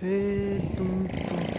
Eh, tum, tum.